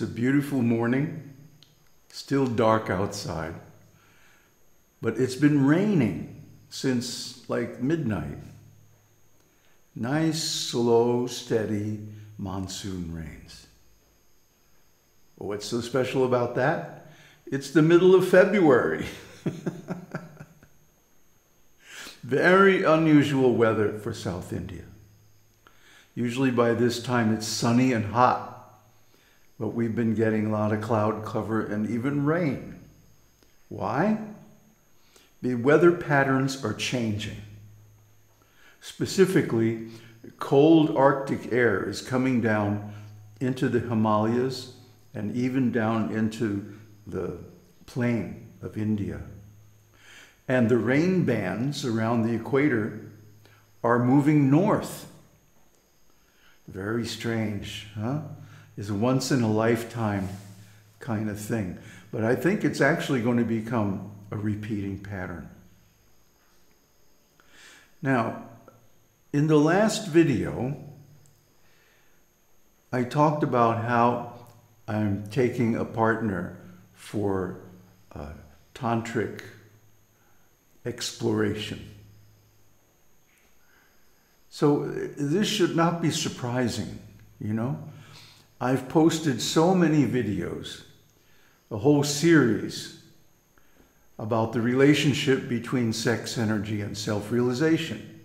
it's a beautiful morning, still dark outside, but it's been raining since like midnight. Nice, slow, steady monsoon rains. What's so special about that? It's the middle of February. Very unusual weather for South India. Usually by this time it's sunny and hot, but we've been getting a lot of cloud cover and even rain. Why? The weather patterns are changing. Specifically, cold Arctic air is coming down into the Himalayas and even down into the plain of India. And the rain bands around the equator are moving north. Very strange, huh? Is a once in a lifetime kind of thing. But I think it's actually going to become a repeating pattern. Now, in the last video, I talked about how I'm taking a partner for uh, tantric exploration. So this should not be surprising, you know? I've posted so many videos, a whole series about the relationship between sex energy and self-realization.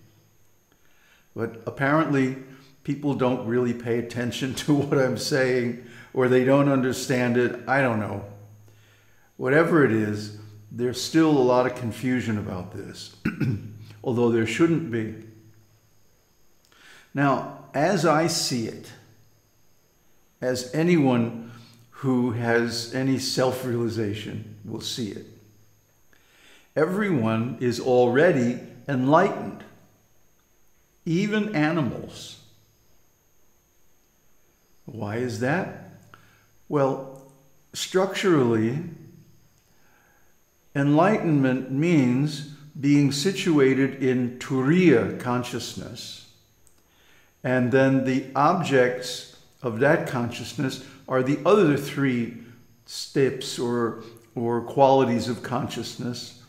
But apparently people don't really pay attention to what I'm saying or they don't understand it. I don't know. Whatever it is, there's still a lot of confusion about this, although there shouldn't be. Now, as I see it, as anyone who has any self realization will see it, everyone is already enlightened, even animals. Why is that? Well, structurally, enlightenment means being situated in Turiya consciousness. And then the objects of that consciousness are the other three steps or, or qualities of consciousness.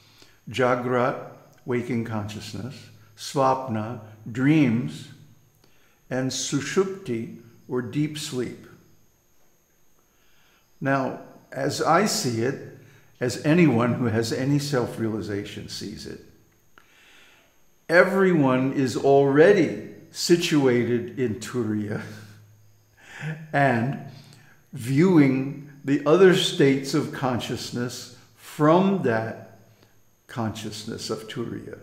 Jagrat, waking consciousness, Svapna, dreams, and Sushupti, or deep sleep. Now, as I see it, as anyone who has any self realization sees it, everyone is already situated in Turiya and viewing the other states of consciousness from that consciousness of Turiya.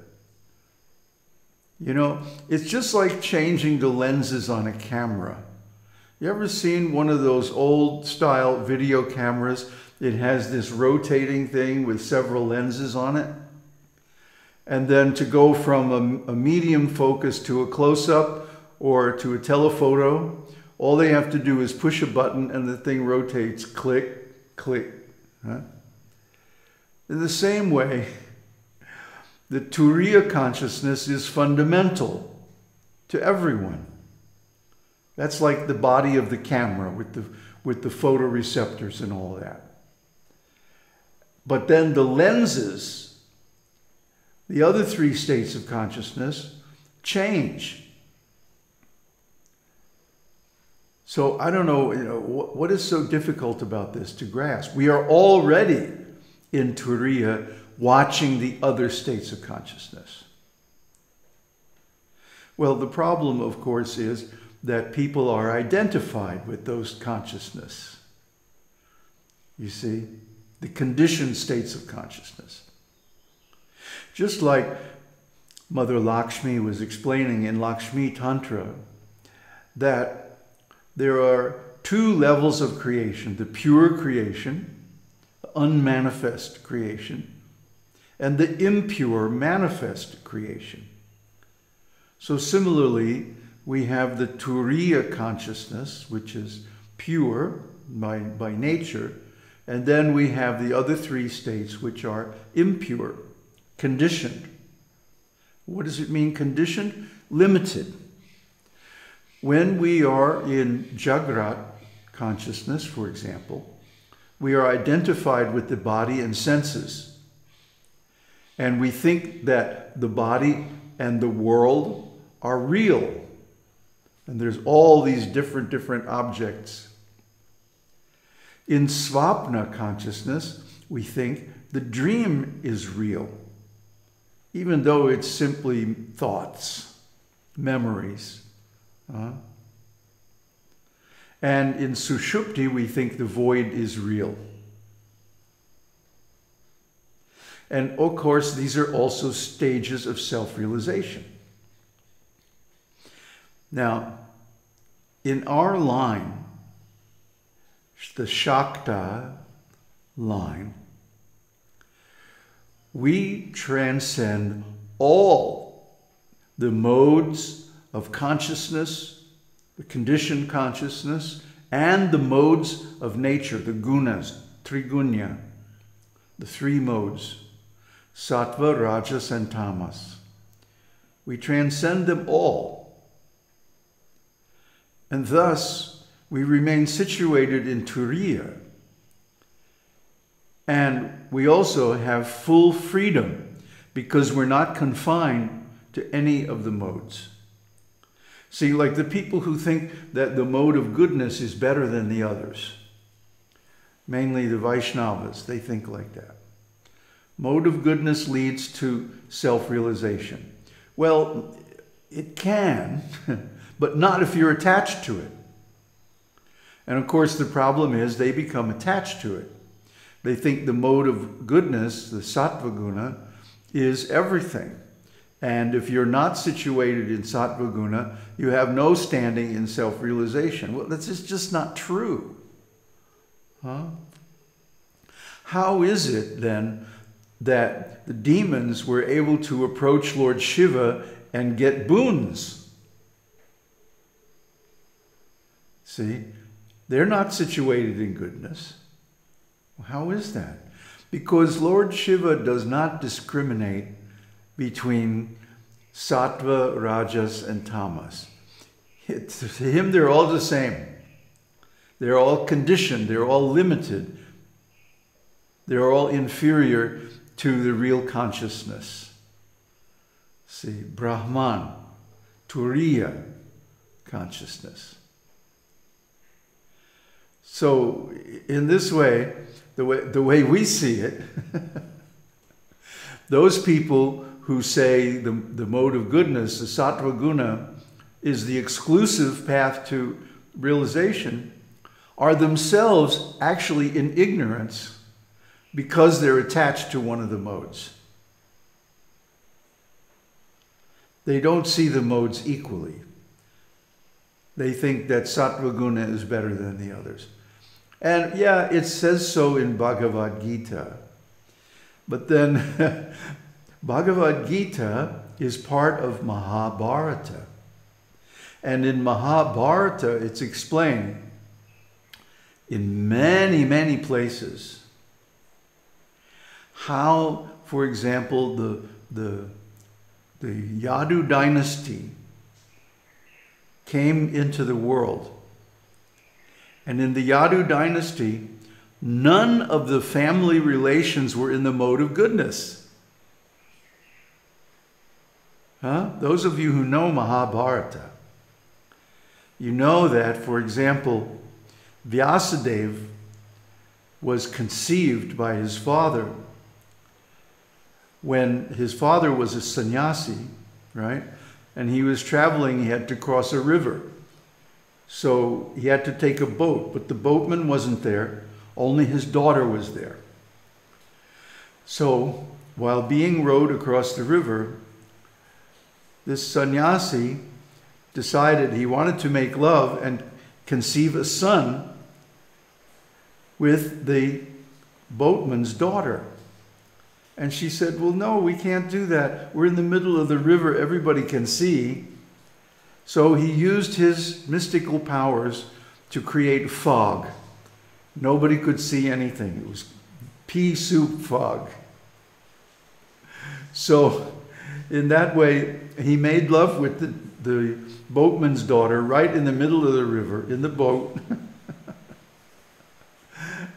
You know, it's just like changing the lenses on a camera. You ever seen one of those old style video cameras? It has this rotating thing with several lenses on it. And then to go from a, a medium focus to a close up or to a telephoto, all they have to do is push a button and the thing rotates click, click. Huh? In the same way, the Turiya consciousness is fundamental to everyone. That's like the body of the camera with the, with the photoreceptors and all that. But then the lenses, the other three states of consciousness, change. So I don't know, you know what, what is so difficult about this to grasp? We are already in Turiya watching the other states of consciousness. Well, the problem, of course, is that people are identified with those consciousness. You see, the conditioned states of consciousness. Just like Mother Lakshmi was explaining in Lakshmi Tantra, that there are two levels of creation the pure creation, unmanifest creation, and the impure manifest creation. So, similarly, we have the Turiya consciousness, which is pure by, by nature, and then we have the other three states, which are impure, conditioned. What does it mean, conditioned? Limited. When we are in Jagrat consciousness, for example, we are identified with the body and senses. And we think that the body and the world are real. And there's all these different, different objects. In Svapna consciousness, we think the dream is real, even though it's simply thoughts, memories. Uh, and in Sushupti, we think the void is real. And of course, these are also stages of self realization. Now, in our line, the Shakta line, we transcend all the modes of consciousness, the conditioned consciousness, and the modes of nature, the gunas, trigunya, the three modes, sattva, rajas, and tamas. We transcend them all. And thus, we remain situated in Turiya. And we also have full freedom because we're not confined to any of the modes. See, like the people who think that the mode of goodness is better than the others, mainly the Vaishnavas, they think like that. Mode of goodness leads to self realization. Well, it can, but not if you're attached to it. And of course, the problem is they become attached to it. They think the mode of goodness, the sattva guna, is everything. And if you're not situated in sattva guna, you have no standing in self realization. Well, that's just not true. Huh? How is it then that the demons were able to approach Lord Shiva and get boons? See, they're not situated in goodness. How is that? Because Lord Shiva does not discriminate between sattva, rajas, and tamas. to him, they're all the same. They're all conditioned, they're all limited, they're all inferior to the real consciousness. See, Brahman, Turiya consciousness. So, in this way, the way, the way we see it, those people who say the, the mode of goodness, the sattva guna, is the exclusive path to realization, are themselves actually in ignorance because they're attached to one of the modes. They don't see the modes equally. They think that sattva guna is better than the others. And yeah, it says so in Bhagavad Gita. But then Bhagavad Gita is part of Mahabharata. And in Mahabharata, it's explained in many, many places how, for example, the, the, the Yadu dynasty came into the world and in the Yadu dynasty, none of the family relations were in the mode of goodness. Huh? Those of you who know Mahabharata, you know that, for example, Vyasadeva was conceived by his father when his father was a sannyasi, right? And he was traveling, he had to cross a river. So he had to take a boat, but the boatman wasn't there. Only his daughter was there. So while being rowed across the river, this sannyasi decided he wanted to make love and conceive a son with the boatman's daughter. And she said, Well, no, we can't do that. We're in the middle of the river, everybody can see. So he used his mystical powers to create fog. Nobody could see anything. It was pea soup fog. So, in that way, he made love with the the boatman's daughter right in the middle of the river in the boat.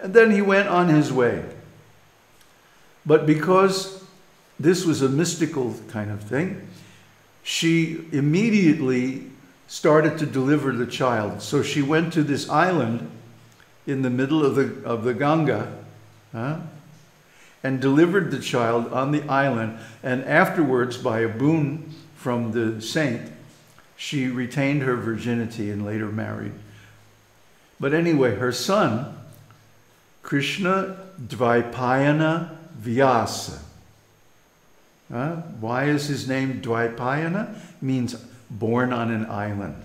and then he went on his way. But because this was a mystical kind of thing, she immediately started to deliver the child. So she went to this island in the middle of the, of the Ganga huh, and delivered the child on the island. And afterwards, by a boon from the saint, she retained her virginity and later married. But anyway, her son, Krishna Dvaipayana Vyasa, uh, why is his name Dvaipayana? Means born on an island.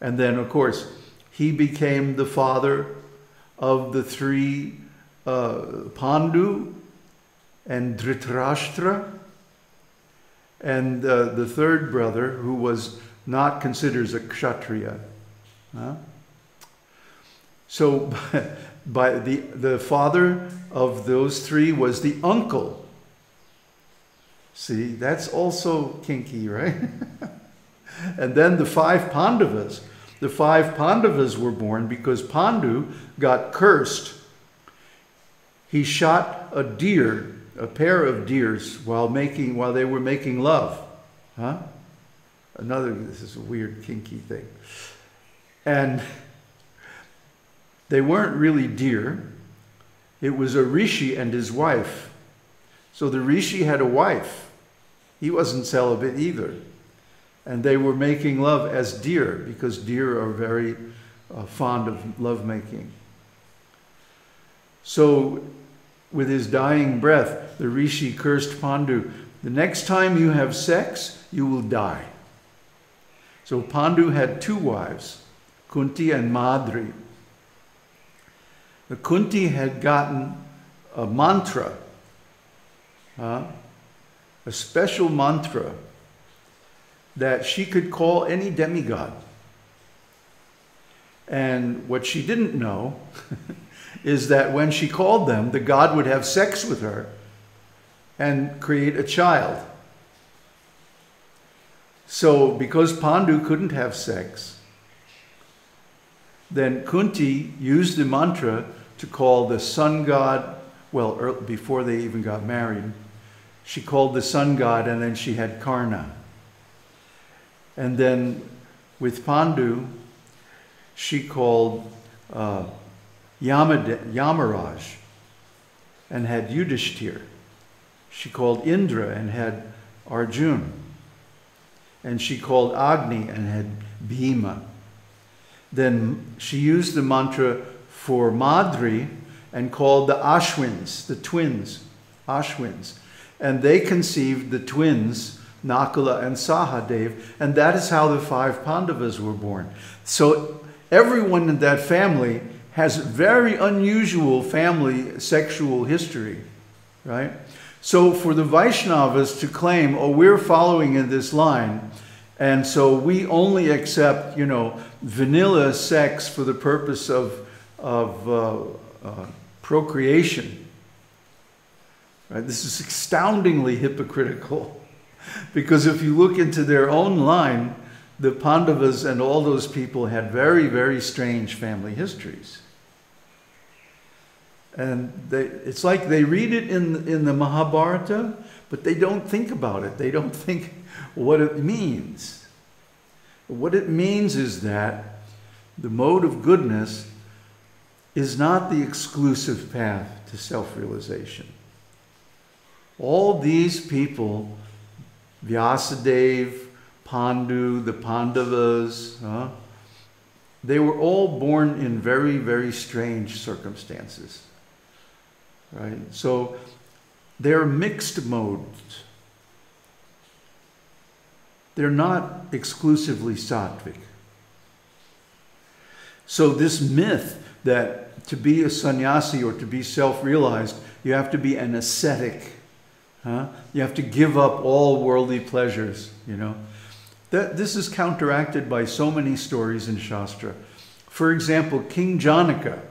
And then, of course, he became the father of the three uh, Pandu and Dhritarashtra, and uh, the third brother, who was not considered a kshatriya. Huh? So, by the, the father of those three was the uncle. See, that's also kinky, right? and then the five Pandavas. The five Pandavas were born because Pandu got cursed. He shot a deer, a pair of deers, while making while they were making love. Huh? Another, this is a weird kinky thing. And they weren't really deer. It was a rishi and his wife. So the rishi had a wife. He wasn't celibate either. And they were making love as deer because deer are very uh, fond of lovemaking. So with his dying breath, the rishi cursed Pandu, the next time you have sex, you will die. So Pandu had two wives, Kunti and Madri. The Kunti had gotten a mantra, uh, a special mantra that she could call any demigod. And what she didn't know is that when she called them, the god would have sex with her and create a child. So, because Pandu couldn't have sex, then Kunti used the mantra to call the sun god, well, before they even got married, she called the sun god and then she had Karna. And then with Pandu, she called uh, Yamaraj and had Yudhishthir. She called Indra and had Arjun. And she called Agni and had Bhima. Then she used the mantra for Madri and called the Ashwins, the twins, Ashwins. And they conceived the twins, Nakula and Sahadev, and that is how the five Pandavas were born. So everyone in that family has very unusual family sexual history, right? So for the Vaishnavas to claim, oh, we're following in this line, and so we only accept, you know, vanilla sex for the purpose of of uh, uh, procreation. Right? This is astoundingly hypocritical because if you look into their own line, the Pandavas and all those people had very, very strange family histories. And they, it's like they read it in, in the Mahabharata, but they don't think about it. They don't think what it means. What it means is that the mode of goodness is not the exclusive path to self realization. All these people, Vyasadeva, Pandu, the Pandavas, huh, they were all born in very, very strange circumstances. Right? So they're mixed modes. They're not exclusively sattvic. So this myth that to be a sannyasi or to be self-realized, you have to be an ascetic. Huh? You have to give up all worldly pleasures, you know. That, this is counteracted by so many stories in Shastra. For example, King Janaka,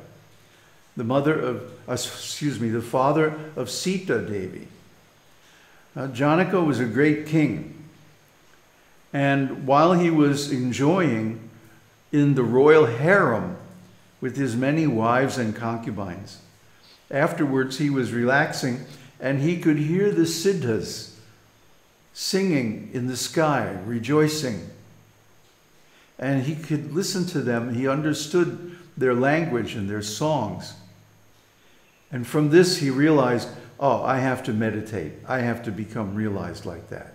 the mother of, uh, excuse me, the father of Sita Devi. Uh, Janaka was a great king. And while he was enjoying in the royal harem with his many wives and concubines, afterwards he was relaxing and he could hear the siddhas singing in the sky, rejoicing. And he could listen to them. He understood their language and their songs. And from this, he realized, oh, I have to meditate. I have to become realized like that.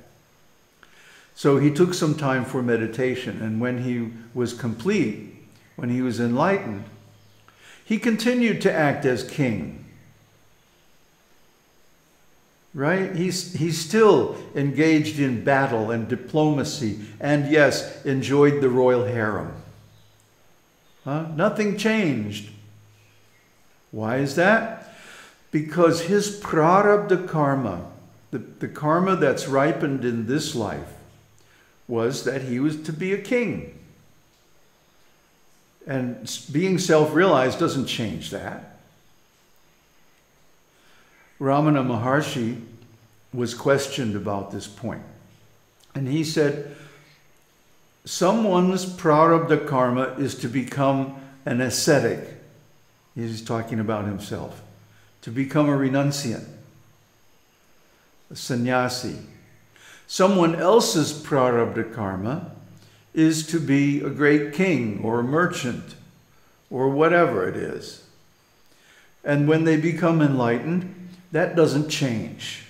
So he took some time for meditation. And when he was complete, when he was enlightened, he continued to act as king. Right? He's, he's still engaged in battle and diplomacy, and yes, enjoyed the royal harem. Huh? Nothing changed. Why is that? Because his prarabdha karma, the, the karma that's ripened in this life, was that he was to be a king. And being self realized doesn't change that. Ramana Maharshi was questioned about this point. And he said, Someone's prarabdha karma is to become an ascetic. He's talking about himself. To become a renunciant, a sannyasi. Someone else's prarabdha karma is to be a great king or a merchant or whatever it is. And when they become enlightened, that doesn't change.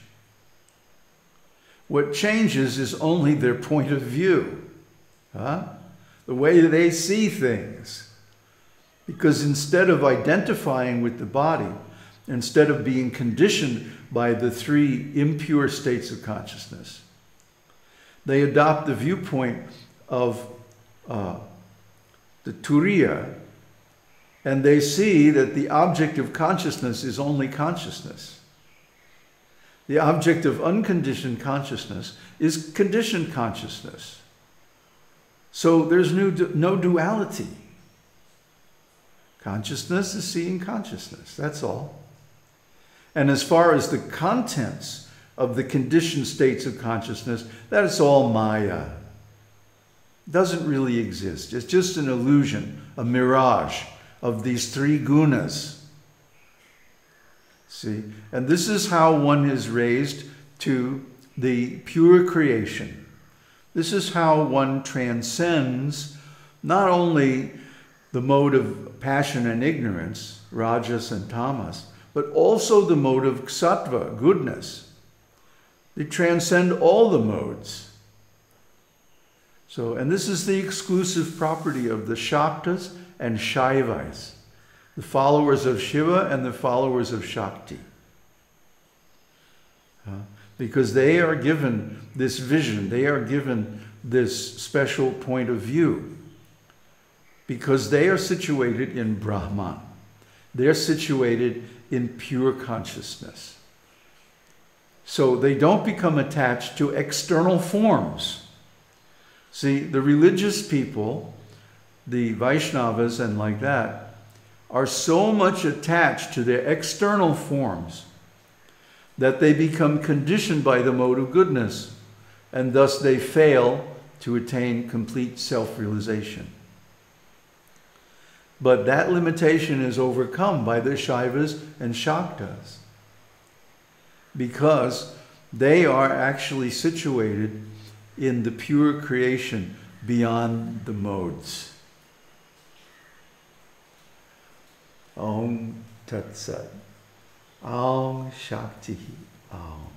What changes is only their point of view, huh? the way they see things. Because instead of identifying with the body, instead of being conditioned by the three impure states of consciousness, they adopt the viewpoint of uh, the Turiya, and they see that the object of consciousness is only consciousness. The object of unconditioned consciousness is conditioned consciousness. So there's no, no duality. Consciousness is seeing consciousness, that's all. And as far as the contents of the conditioned states of consciousness, that's all Maya. Doesn't really exist. It's just an illusion, a mirage of these three gunas. See? And this is how one is raised to the pure creation. This is how one transcends not only the mode of passion and ignorance, rajas and tamas, but also the mode of sattva, goodness. They transcend all the modes. So, and this is the exclusive property of the Shaktas and Shaivas, the followers of Shiva and the followers of Shakti. Uh, because they are given this vision, they are given this special point of view because they are situated in Brahman. They're situated in pure consciousness. So they don't become attached to external forms. See, the religious people, the Vaishnavas and like that, are so much attached to their external forms that they become conditioned by the mode of goodness, and thus they fail to attain complete self realization. But that limitation is overcome by the Shaivas and Shaktas because they are actually situated in the pure creation beyond the modes. Om Tat Sat. Om Shakti Om.